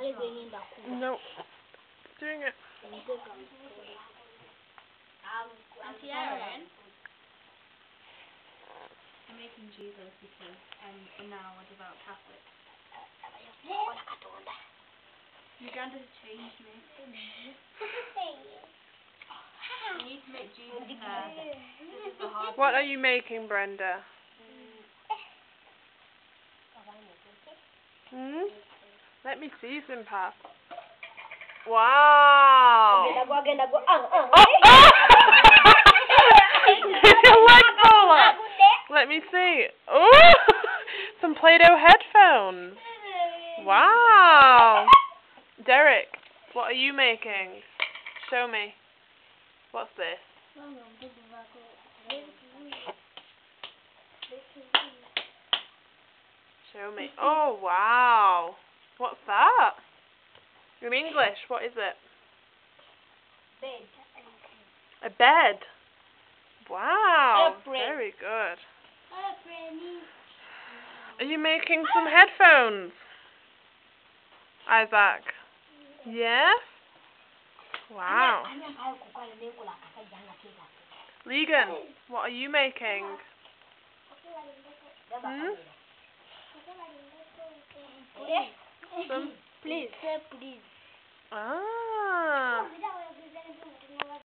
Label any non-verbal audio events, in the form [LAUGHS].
No. Doing it. Auntie Erin, I'm making Jesus because I'm now a devout Catholic. Uganda's changed me. I need to make Jesus hard What are you making, Brenda? Hmm? Let me see some pap. Wow. Agenda go, agenda go. Ang, ang. Oh, [LAUGHS] oh! Did your leg up? Let me see. Oh, [LAUGHS] some Play-Doh headphones. Wow. Derek, what are you making? Show me. What's this? Show me. Oh, wow. What's that? You're in English, what is it? A bed. Wow. A. Very good. Are you making some headphones? Isaac? Yes. Wow. Legan, what are you making? Hmm? Some Please, say please. Ah.